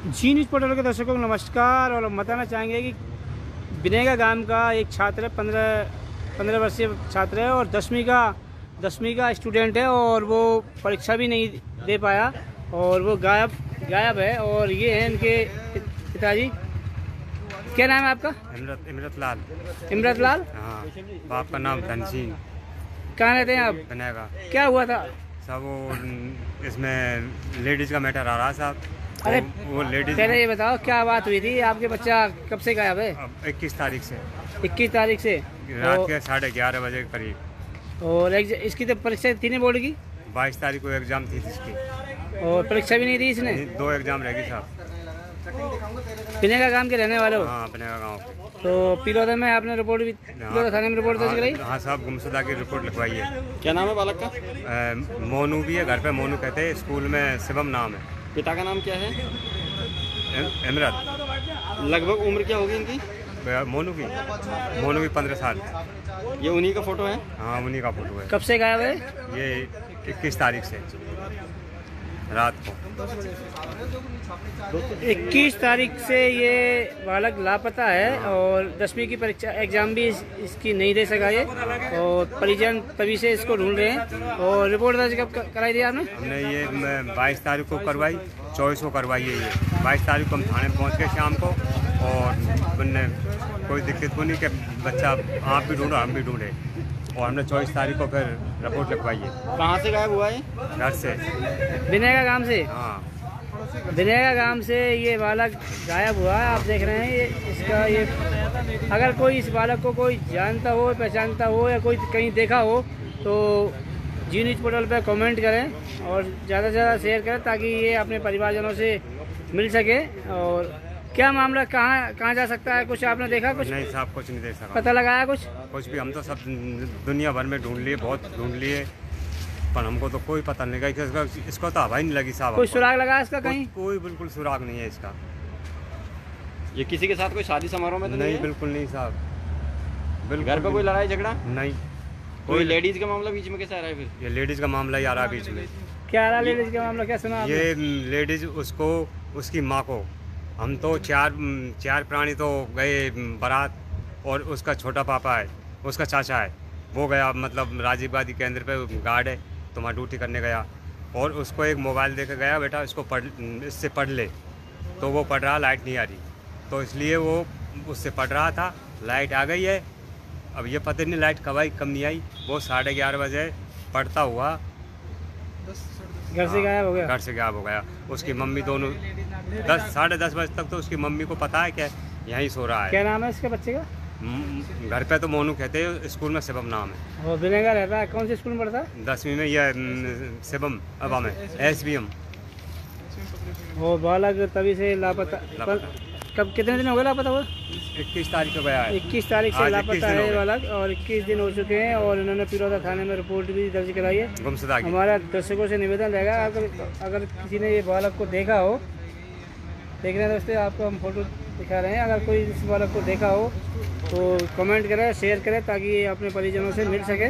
जी news portal के दर्शकों को नमस्कार और हम बताना चाहेंगे कि बिनेगा गाँव का एक छात्र है पंद्रह पंद्रह वर्षीय छात्र है और दसवीं का दसवीं का स्टूडेंट है और वो परीक्षा भी नहीं दे पाया और वो गायब गायब है और ये हैं इनके पिताजी। क्या नाम है आपका? इमरत इमरत लाल। इमरत लाल? हाँ बाप का नाम धनसिंह कहाँ रहते हैं आप? बनेगा। क्या हुआ था? सब वो इसमें लेडीज़ का मैटर आ रहा साहब। अरे, वो- लेडीज़ पहले ये बताओ क्या बात हुई थी? आपके बच्चा कब से गायब है? इक्कीस तारीख से। इक्कीस तारीख से? रात और- के साढ़े ग्यारह बजे के करीब। और इसकी तो परीक्षा थी नहीं बोर्ड की? बाईस तारीख को एग्ज़ाम थी इसकी। और परीक्षा भी नहीं दी इसने? दो एग्ज़ाम रहेगी साहब। पिने का काम के रहने वाले हो? हाँ बनेगा गाँव। के तो पिलोदा में आपने रिपोर्ट भी पिलोदा थाने में रिपोर्ट दर्ज कराई? हाँ, हाँ साहब गुमशुदा की रिपोर्ट लिखवाई है। क्या नाम है बालक का? मोनू भी है घर पे मोनू कहते हैं स्कूल में शिवम नाम है। पिता का नाम क्या है? इमरान इमरत लगभग उम्र क्या होगी इनकी? मोनू की। मोनू की पंद्रह साल। ये उन्हीं का फ़ोटो है? हाँ उन्हीं का फ़ोटो है। कब से गायब है? ये इक्कीस तारीख से। रात को। 21 तारीख से ये बालक लापता है और दसवीं की परीक्षा एग्ज़ाम भी इस, इसकी नहीं दे सका ये और परिजन तभी से इसको ढूंढ रहे हैं। और रिपोर्ट दर्ज कब कराई थी आपने? हमने ये बाईस तारीख को करवाई चौबीस को करवाई है ये। बाईस तारीख को हम थाने पहुँच गए शाम को और कोई दिक्कत को नहीं कि बच्चा आप भी ढूंढो हम भी ढूंढे। और हमने चौबीस तारीख को फिर रिपोर्ट लिखवाई है। कहाँ से गायब हुआ है घर से। बिनेगा गाँव से? हाँ। बिनेगा गाँव से ये बालक गायब हुआ है आप देख रहे हैं ये इसका ये अगर कोई इस बालक को कोई जानता हो पहचानता हो या कोई कहीं देखा हो तो जी न्यूज़ पोर्टल पर कमेंट करें और ज़्यादा से ज़्यादा शेयर करें ताकि ये अपने परिवारजनों से मिल सके और क्या मामला कहाँ कहाँ जा सकता है? कुछ आपने देखा कुछ? नहीं साहब कुछ नहीं दे सका पता लगाया कुछ? कुछ भी हम तो सब दुनिया भर में ढूंढ लिए बहुत ढूंढ लिए। पर हमको तो कोई पता नहीं लगा इसका इसको तो हवा ही नहीं लगी साहब कोई सुराग लगा इसका कहीं? कोई बिल्कुल सुराग नहीं है इसका। ये किसी के साथ कोई शादी समारोह में तो नहीं बिल्कुल नहीं साहब। बिल्कुल घर पे कोई लड़ाई झगड़ा? नहीं। कोई लेडीज़ का मामला बीच में कैसे आ रहा है फिर? ये लेडीज़ का मामला ही आ रहा है बीच में। क्या आ रहा लेडीज़ का मामला? क्या सुना ये लेडीज़ उसको उसकी माँ को हम तो चार चार प्राणी तो गए, बारात और उसका छोटा पापा है, उसका चाचा है, वो गया मतलब राजीव गांधी केंद्र पे, गार्ड है तो वहाँ ड्यूटी करने गया। और उसको एक मोबाइल दे के गया, बेटा, इसको पढ़, इससे पढ़ ले। तो वो पढ़ रहा, लाइट नहीं आ रही। तो इसलिए वो उससे पढ़ रहा था, लाइट आ गई है। अब ये पता नहीं, लाइट कब आई, कब नहीं आई, वो साढ़े ग्यारह बजे पढ़ता हुआ घर से गायब हो गया? घर से गायब हो गया। उसकी मम्मी दोनों दस साढ़े दस बजे तक तो उसकी मम्मी को पता है कि यहीं सो रहा है। क्या नाम है इसके बच्चे का? घर पे तो मोनू कहते हैं स्कूल में शिवम नाम है। वो बिनेगा रहता है कौन से स्कूल में पढ़ता है? दसवीं में यह शिवम अबा में एस बी एम वो बालक तभी से लापता लापता। कब कितने दिन हो गए लापता हुआ इक्कीस तारीख को गया है। इक्कीस तारीख से लापता है। बालक और इक्कीस दिन हो चुके हैं और इन्होंने पिरोदा थाने में रिपोर्ट भी दर्ज कराई है। हमारा दर्शकों से निवेदन रहेगा अगर अगर किसी ने ये बालक को देखा हो देख रहे हैं दोस्तों आपको हम फ़ोटो दिखा रहे हैं। अगर कोई इस बालक को देखा हो तो कमेंट करें शेयर करें ताकि ये अपने परिजनों से मिल सके।